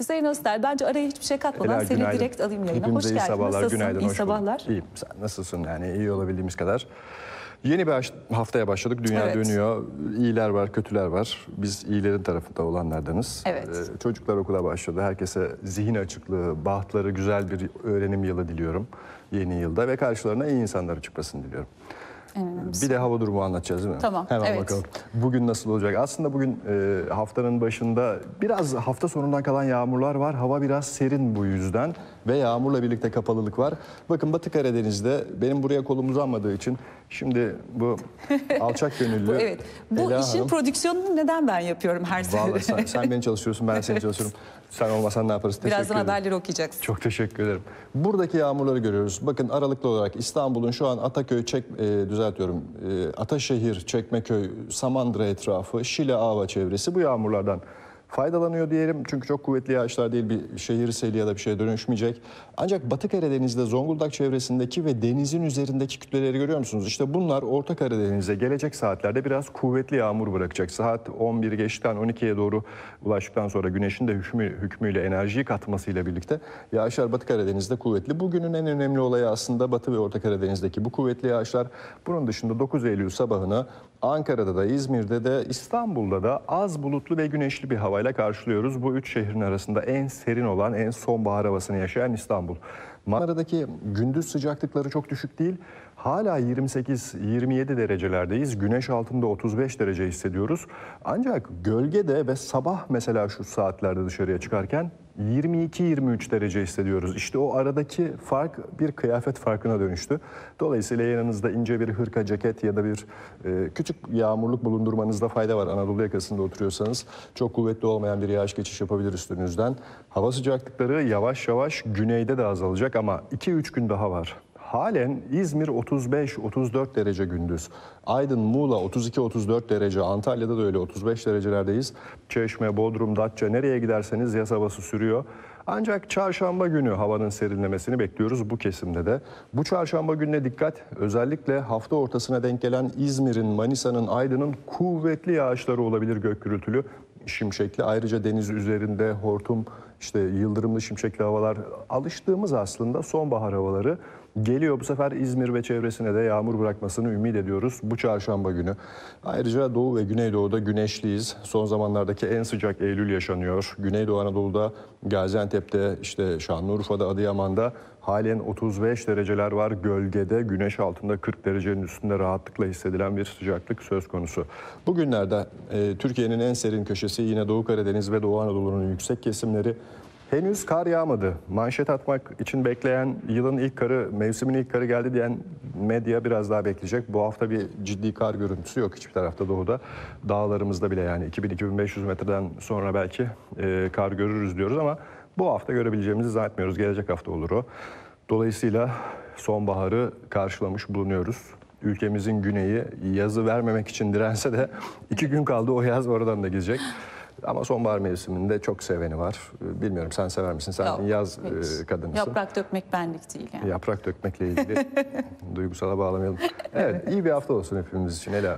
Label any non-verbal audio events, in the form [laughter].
Hüseyin Öztel, bence araya hiçbir şey katmadan Ela, seni günaydın. direkt alayım yayına. Hepimize Hoş iyi geldin. sabahlar, Nasılsın? günaydın, İyi hoş sabahlar. İyiyim. Sen nasılsın? Yani iyi olabildiğimiz kadar. Yeni bir haftaya başladık. Dünya Evet. dönüyor. İyiler var, kötüler var. Biz iyilerin tarafında olanlardanız. Evet. Ee, çocuklar okula başladı. Herkese zihin açıklığı, bahtları güzel bir öğrenim yılı diliyorum yeni yılda ve karşılarına iyi insanları çıkmasını diliyorum. Bir de hava durumu anlatacağız değil mi? Tamam, Hemen evet. bakalım. Bugün nasıl olacak? Aslında bugün e, haftanın başında biraz hafta sonundan kalan yağmurlar var. Hava biraz serin bu yüzden ve yağmurla birlikte kapalılık var. Bakın Batı Karadeniz'de benim buraya kolum uzanmadığı için şimdi bu [laughs] alçak gönüllü Evet. Bu Ela işin Hanım- prodüksiyonunu neden ben yapıyorum her Vallahi seferinde? sen, sen beni çalıştırıyorsun, ben seni [laughs] çalışıyorum. Sen olmasan ne yaparız? Teşekkür Birazdan ederim. haberleri okuyacaksın. Çok teşekkür ederim. Buradaki yağmurları görüyoruz. Bakın aralıklı olarak İstanbul'un şu an Ataköy, Çek, e, düzeltiyorum, e, Ataşehir, Çekmeköy, Samandıra etrafı, Şile, Ava çevresi bu yağmurlardan faydalanıyor diyelim. Çünkü çok kuvvetli yağışlar değil bir şehir seli ya da bir şeye dönüşmeyecek. Ancak Batı Karadeniz'de Zonguldak çevresindeki ve denizin üzerindeki kütleleri görüyor musunuz? İşte bunlar Orta Karadeniz'e gelecek saatlerde biraz kuvvetli yağmur bırakacak. Saat 11 geçten 12'ye doğru ulaştıktan sonra güneşin de hükmü, hükmüyle enerjiyi katmasıyla birlikte yağışlar Batı Karadeniz'de kuvvetli. Bugünün en önemli olayı aslında Batı ve Orta Karadeniz'deki bu kuvvetli yağışlar. Bunun dışında 9 Eylül sabahını Ankara'da da İzmir'de de İstanbul'da da az bulutlu ve güneşli bir havayla karşılıyoruz. Bu üç şehrin arasında en serin olan, en sonbahar havasını yaşayan İstanbul. Marmara'daki gündüz sıcaklıkları çok düşük değil. Hala 28-27 derecelerdeyiz. Güneş altında 35 derece hissediyoruz. Ancak gölgede ve sabah mesela şu saatlerde dışarıya çıkarken 22-23 derece hissediyoruz. İşte o aradaki fark bir kıyafet farkına dönüştü. Dolayısıyla yanınızda ince bir hırka, ceket ya da bir e, küçük yağmurluk bulundurmanızda fayda var. Anadolu yakasında oturuyorsanız çok kuvvetli olmayan bir yağış geçiş yapabilir üstünüzden. Hava sıcaklıkları yavaş yavaş güneyde de azalacak ama 2-3 gün daha var. Halen İzmir 35-34 derece gündüz. Aydın, Muğla 32-34 derece. Antalya'da da öyle 35 derecelerdeyiz. Çeşme, Bodrum, Datça nereye giderseniz yaz havası sürüyor. Ancak çarşamba günü havanın serinlemesini bekliyoruz bu kesimde de. Bu çarşamba gününe dikkat. Özellikle hafta ortasına denk gelen İzmir'in, Manisa'nın, Aydın'ın kuvvetli yağışları olabilir gök gürültülü şimşekli. Ayrıca deniz üzerinde hortum, işte yıldırımlı şimşekli havalar alıştığımız aslında sonbahar havaları geliyor. Bu sefer İzmir ve çevresine de yağmur bırakmasını ümit ediyoruz bu çarşamba günü. Ayrıca Doğu ve Güneydoğu'da güneşliyiz. Son zamanlardaki en sıcak Eylül yaşanıyor. Güneydoğu Anadolu'da, Gaziantep'te, işte Şanlıurfa'da, Adıyaman'da halen 35 dereceler var. Gölgede, güneş altında 40 derecenin üstünde rahatlıkla hissedilen bir sıcaklık söz konusu. Bugünlerde e, Türkiye'nin en serin köşesi yine Doğu Karadeniz ve Doğu Anadolu'nun yüksek kesimleri. Henüz kar yağmadı. Manşet atmak için bekleyen yılın ilk karı, mevsimin ilk karı geldi diyen medya biraz daha bekleyecek. Bu hafta bir ciddi kar görüntüsü yok hiçbir tarafta doğuda. Dağlarımızda bile yani 2000-2500 metreden sonra belki e, kar görürüz diyoruz ama bu hafta görebileceğimizi zannetmiyoruz. Gelecek hafta olur o. Dolayısıyla sonbaharı karşılamış bulunuyoruz. Ülkemizin güneyi yazı vermemek için dirense de [laughs] iki gün kaldı o yaz oradan da gidecek. Ama sonbahar mevsiminde çok seveni var. Bilmiyorum sen sever misin? Sen Yok, yaz hiç. e, kadınısın. Yaprak dökmek benlik değil yani. Yaprak dökmekle ilgili [laughs] duygusala bağlamayalım. Evet, iyi bir hafta olsun hepimiz için Ela.